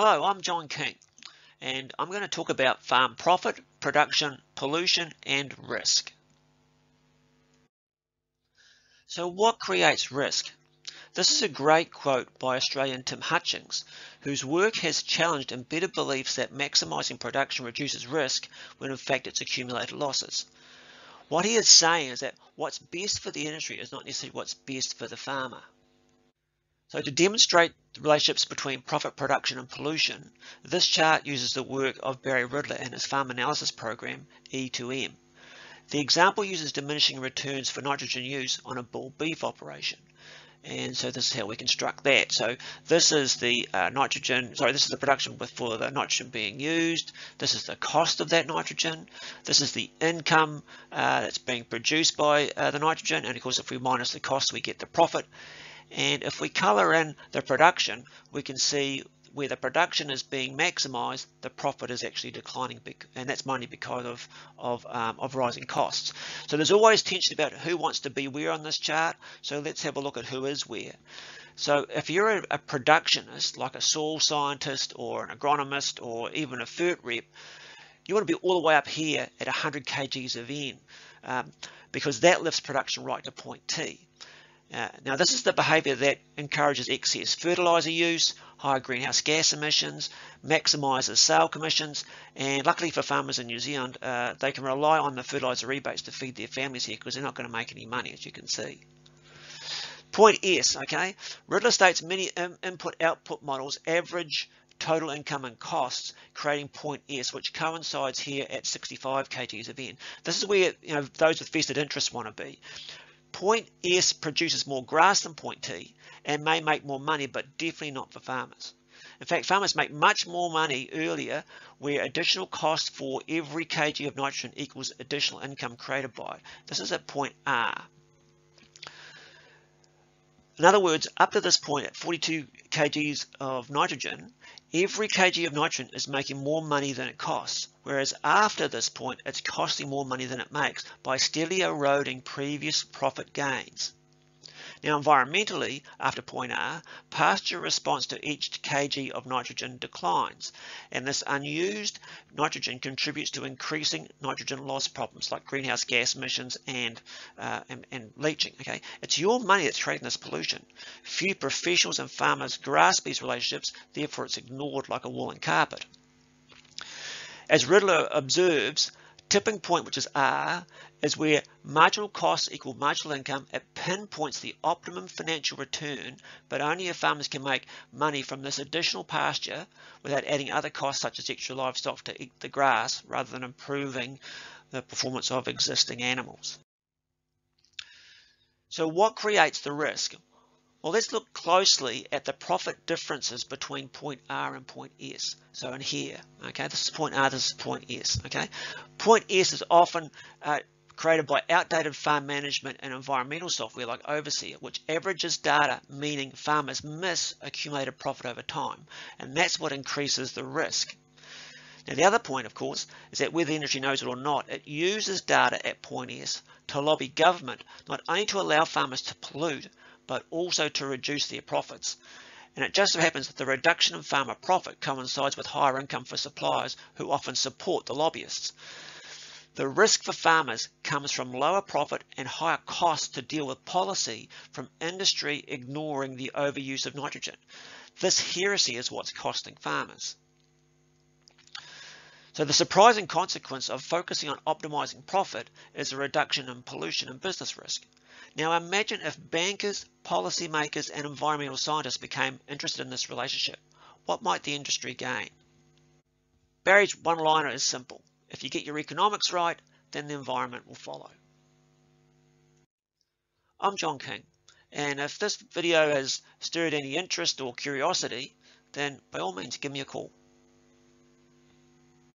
Hello, I'm John King and I'm going to talk about farm profit, production, pollution and risk. So what creates risk? This is a great quote by Australian Tim Hutchings, whose work has challenged embedded beliefs that maximising production reduces risk when in fact it's accumulated losses. What he is saying is that what's best for the industry is not necessarily what's best for the farmer. So to demonstrate the relationships between profit production and pollution, this chart uses the work of Barrie Ridler and his farm analysis program E2M. The example uses diminishing returns for nitrogen use on a bull beef operation. And so this is how we construct that. So this is the uh, nitrogen, sorry, this is the production for the nitrogen being used. This is the cost of that nitrogen. This is the income uh, that's being produced by uh, the nitrogen. And of course, if we minus the cost, we get the profit. And if we color in the production, we can see where the production is being maximized, the profit is actually declining, and that's mainly because of of, um, of rising costs. So there's always tension about who wants to be where on this chart. So let's have a look at who is where. So if you're a, a productionist, like a soil scientist or an agronomist or even a FERT rep, you want to be all the way up here at 100 kgs of N um, because that lifts production right to point T. Uh, now this is the behaviour that encourages excess fertiliser use, higher greenhouse gas emissions, maximises sale commissions, and luckily for farmers in New Zealand, uh, they can rely on the fertiliser rebates to feed their families here because they're not going to make any money, as you can see. Point S, okay? Ridler estate's many input-output models average total income and costs, creating point S, which coincides here at 65 kgs of N. This is where you know those with vested interests want to be. Point S produces more grass than point T and may make more money, but definitely not for farmers. In fact, farmers make much more money earlier where additional cost for every kg of nitrogen equals additional income created by it. This is at point R. In other words, up to this point at 42 kgs of nitrogen, every kg of nitrogen is making more money than it costs, whereas after this point, it's costing more money than it makes by steadily eroding previous profit gains. Now environmentally, after point R, pasture response to each kg of nitrogen declines, and this unused nitrogen contributes to increasing nitrogen loss problems like greenhouse gas emissions and, uh, and, and, leaching. Okay, It's your money that's creating this pollution. Few professionals and farmers grasp these relationships, therefore it's ignored like a woolen carpet. As Ridler observes, tipping point, which is R, is where marginal costs equal marginal income. It pinpoints the optimum financial return, but only if farmers can make money from this additional pasture without adding other costs such as extra livestock to eat the grass rather than improving the performance of existing animals. So what creates the risk? Well, let's look closely at the profit differences between point R and point S. So in here, okay, this is point R, this is point S, okay. Point S is often uh, created by outdated farm management and environmental software like Overseer, which averages data, meaning farmers miss accumulated profit over time. And that's what increases the risk. Now the other point, of course, is that whether the industry knows it or not, it uses data at point S to lobby government not only to allow farmers to pollute, but also to reduce their profits. And it just so happens that the reduction in farmer profit coincides with higher income for suppliers who often support the lobbyists. The risk for farmers comes from lower profit and higher costs to deal with policy from industry ignoring the overuse of nitrogen. This heresy is what's costing farmers. So the surprising consequence of focusing on optimizing profit is a reduction in pollution and business risk. Now imagine if bankers, policymakers and environmental scientists became interested in this relationship. What might the industry gain? Barrie's one-liner is simple. If you get your economics right, then the environment will follow. I'm John King, and if this video has stirred any interest or curiosity, then by all means give me a call.